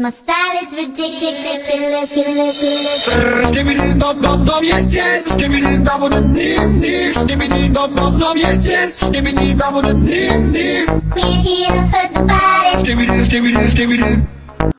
My style is ridiculous, ridiculous, me Skibbidi dum dum dum yes yes Skibbidi dum dum nim. Give me dum dum dum yes yes Skibbidi dum dum nim nim. We're here to give the body. Skibbidi skibbidi skibbidi